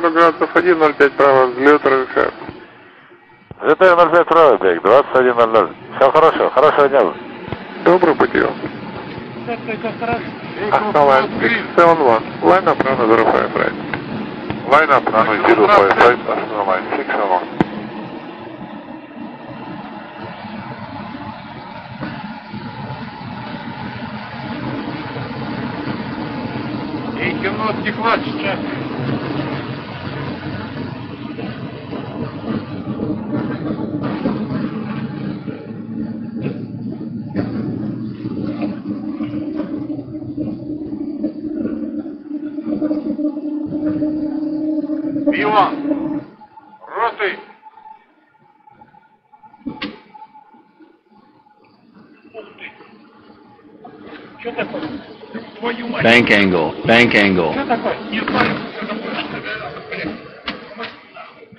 40 градусов 1.05 право, взлет РФ. Взлетаю 05 правый бег, 21.00. Все хорошо, хорошего дня. Добрый пути. Асталайн 671. Line up run 05 right. Line up, runway 05 right, Astana 671. И темно стекла сейчас. Пиво! Роты! Ух ты! Что такое? Твою мать! Bank angle, bank angle. Что такое? Не знаю.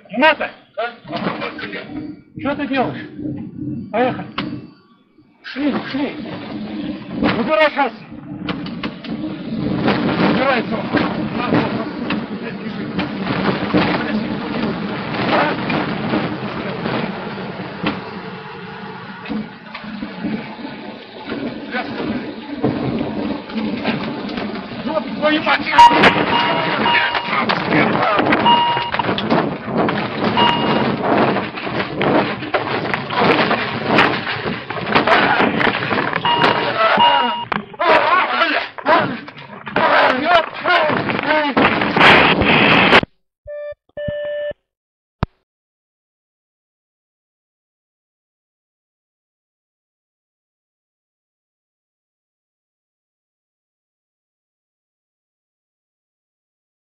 Не надо? Что ты делаешь? Поехали. Шли, шли. Выбирай шасси. 我要把枪。